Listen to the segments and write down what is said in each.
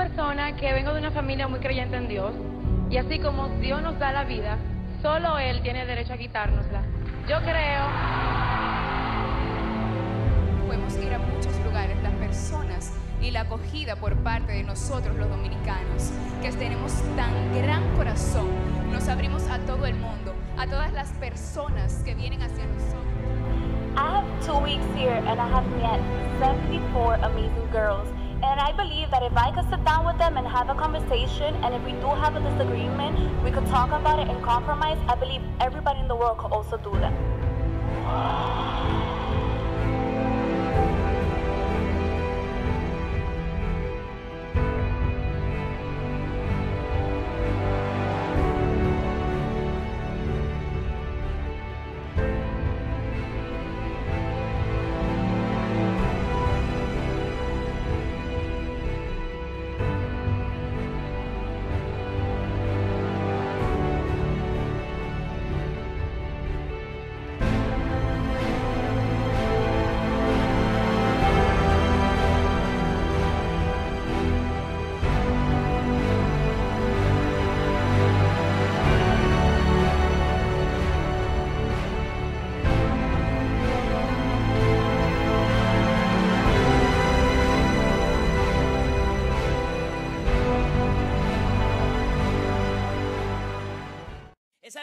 persona que vengo de una familia muy creyente en Dios y así como Dios nos da la vida, solo Él tiene derecho a quitárnosla. Yo creo... Podemos ir a muchos lugares, las personas y la acogida por parte de nosotros los dominicanos, que tenemos tan gran corazón, nos abrimos a todo el mundo, a todas las personas que vienen hacia nosotros. I have two weeks here and I have met 74 amazing girls. And I believe that if I could sit down with them and have a conversation, and if we do have a disagreement, we could talk about it and compromise, I believe everybody in the world could also do that.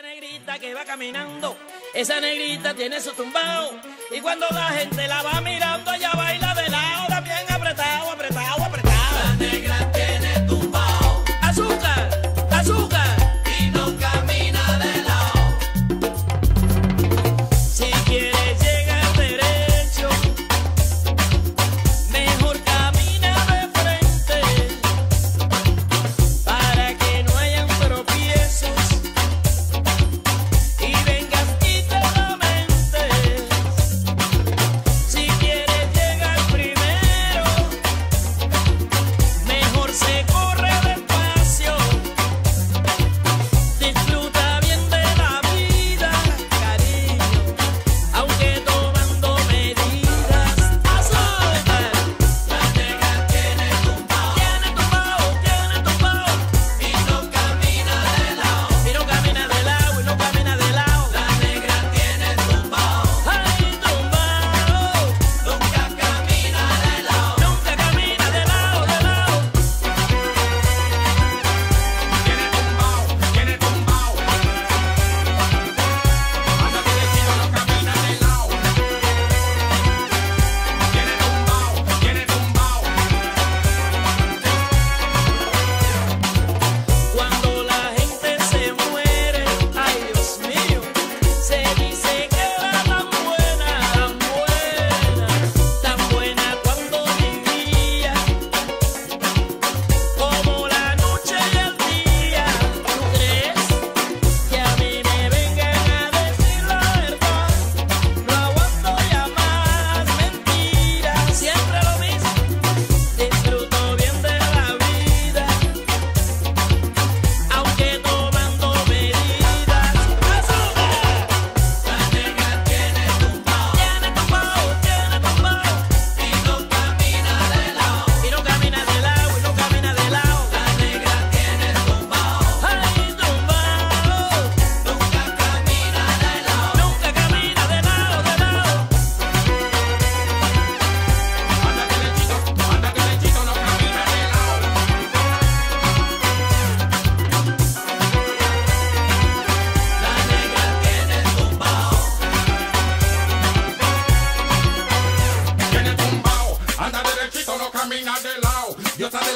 Negrita que va caminando, esa negrita tiene su tumbao. Y cuando la gente la va mirando, ella baila de lado,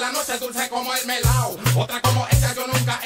la noche, dulce como el melao. Otra como ella yo nunca